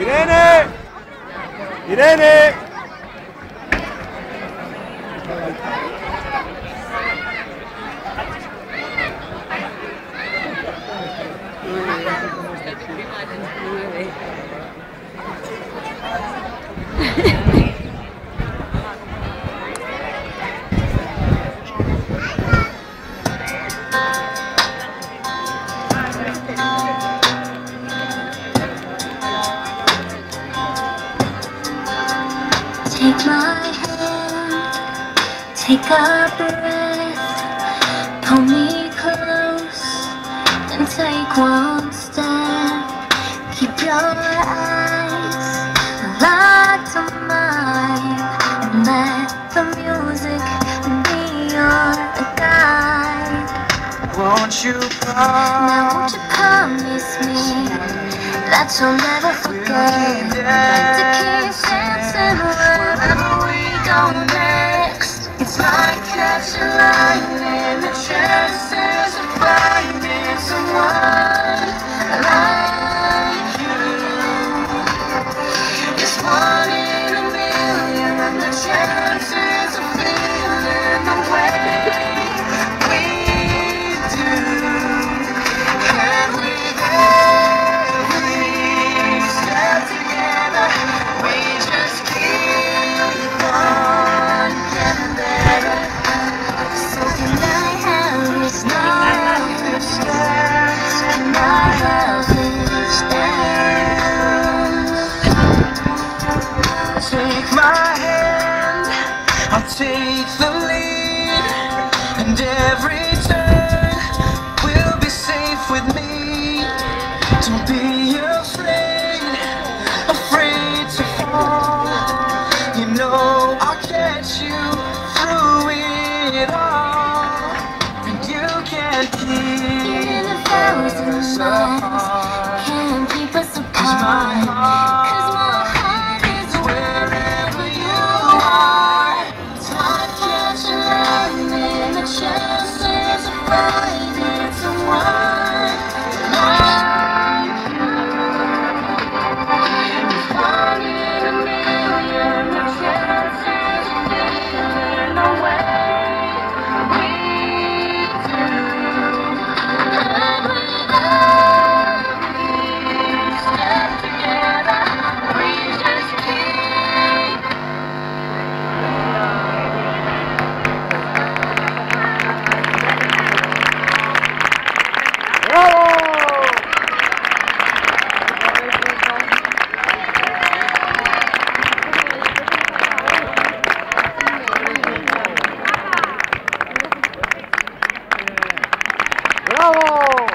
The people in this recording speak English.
Irene! Irene! Take my hand, take a breath, pull me close and take one step. Keep your eyes locked on mine and let the music be your guide. Won't you Now won't promise you promise me that you'll never forget to keep lightning, the chances of finding someone Take the lead, and every turn will be safe with me. Don't be afraid, afraid to fall. You know I'll catch you through it all, and you can keep Even a thousand us apart. can't keep us apart. Chances